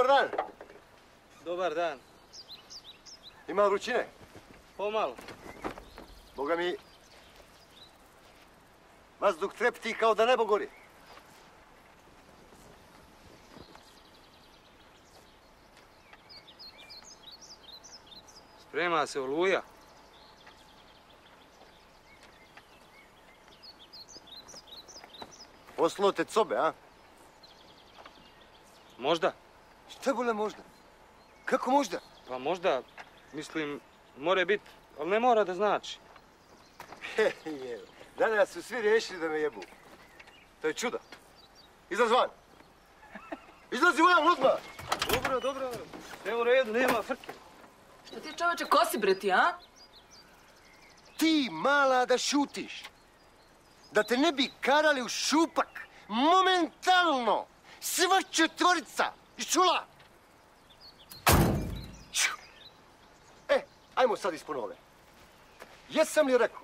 Dobar dan. Dobar dan. Ima vrućine? Pomalo. Boga mi... Vazduh trepti kao da nebo gori. Sprema se oluja. Poslao te cobe, a? Možda? Šta bole možda? Kako možda? Pa možda, mislim, more bit, ali ne mora da znači. He, je. Danas su svi riješili da me jebu. To je čudo. Izlazi van. Izlazi van, odmah. Dobro, dobro. Sve u redu, nema frke. Šta ti čoveče kosi bre ti, a? Ti, mala, da šutiš. Da te ne bi karali u šupak. Momentalno. Sva četvorica. Čula? Ču. E, ajmo sad ispod ove. Jesam li rekao?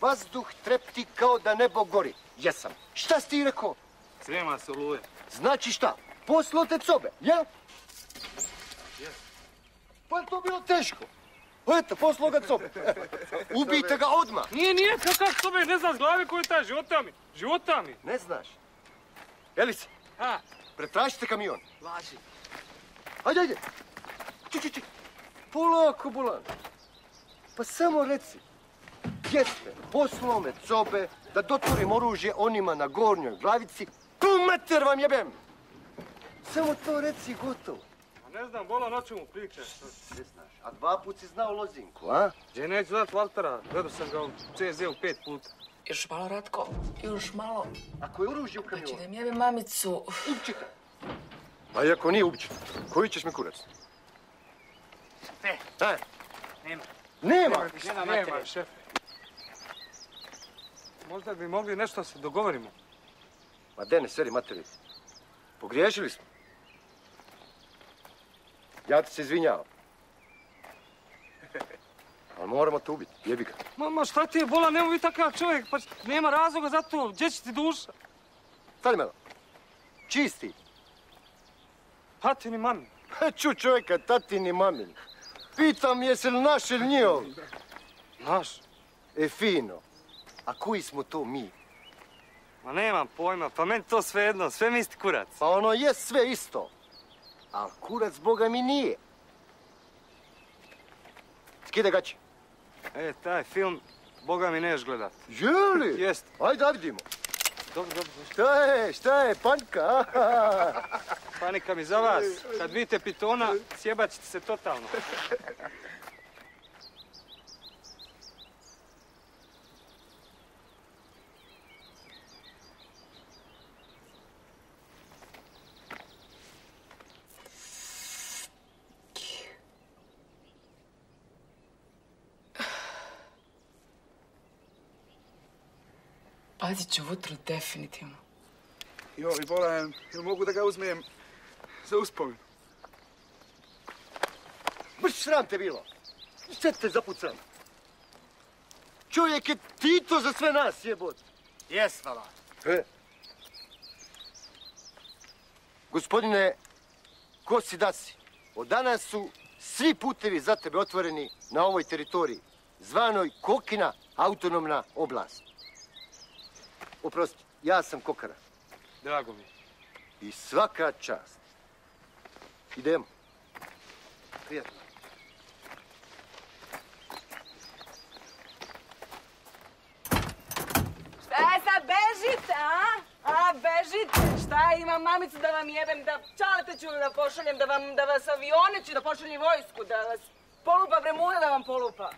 Vazduh trepti kao da nebo gori. Jesam. Šta si ti rekao? Sprema se oluja. Znači šta? Poslao te cobe, jel? Pa je to bilo teško. Eto, poslao ga cobe. Ubijte ga odmah. Nije, nije, kakav sobe, ne znam s glave koji je taj, života mi. Života mi. Ne znaš. Elice, Ha, pretražite kamion. važi. Ajde, ajde. Či, či, či. Polako, bolan. Pa samo reci. Jeste, poslao me cobe da dotvorim oružje onima na gornjoj glavici. Tu mater vam jebem. Samo to reci gotovo. A ne znam, bola na čemu pričaš. Ne znaš, a dva put si znao lozinku, a? Gdje neću znat Valtera, gledao sam ga u CZ-u pet puta. Još malo, Ratko, još malo. Ako je oružje u Pa će kamionu, da mi jebe mamicu. ubćete. A i ako nije ubćete, koji ćeš mi kurac? Ne. E, Nema. Nema. Nema materije. šefe. Možda bi mogli nešto se dogovorimo. Ma de ne seri materi. Pogriješili smo. Ja ti se izvinjavam. Ali moramo te ubiti, jebi ga. Ma, ma šta ti je bola, nemoj biti takav čovjek, pa nema razloga za to, gdje će ti duša? Stani malo. Čisti. Tatini mami. Ču čovjeka, tatini mamin. Pitam jesi li naš ili njihov? Naš? E fino. A koji smo to mi? Ma nemam pojma, pa meni to sve jedno, sve mi isti kurac. Pa ono je sve isto. Al kurac boga mi nije. Skide gaće. E, taj film, boga mi neš gledat. Je li? Jest. Ajde da vidimo. Dobro, dobro. Šta je, šta je, panka? Panika mi za vas. Kad vidite pitona, sjebat ćete se totalno. Pazit ću vutru definitivno. Joj, jel mogu da ga uzmem za uspomen? Baš sram te bilo. Sve te zapucam. Čovjek je Tito za sve nas, jebot. Jes, vala. E. Gospodine, ko si da si? Od danas su svi putevi za tebe otvoreni na ovoj teritoriji, zvanoj Kokina autonomna oblast. Oprosti, ja sam Kokara Drago mi. i svaka čast. Idemo. Prijatno. Šta je sad, bežite, a? A, bežite, šta ima mamicu da vam jebem, da čalete ću da pošaljem, da, vam, da vas avione ću da pošaljem vojsku, da vas polupa vremuna da vam polupa.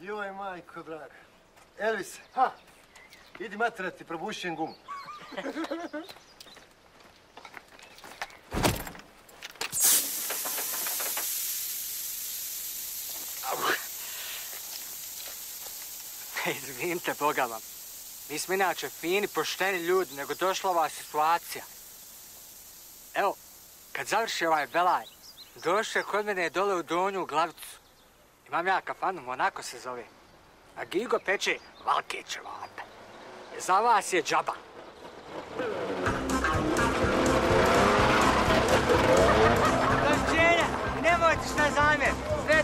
Joj, majko draga. Elvis, ha, idi mater da ti probušim gumu. Izvinite, Boga vam. Mi smo inače fini, pošteni ljudi, nego došla ova situacija. Evo, kad završi ovaj belaj, došao je kod mene dole u donju u glavicu. Imam ja kafanu, onako se zove. A Gigo peče valke ćevape. Za vas je džaba. Doviđenja, nemojte šta zamjer. Sve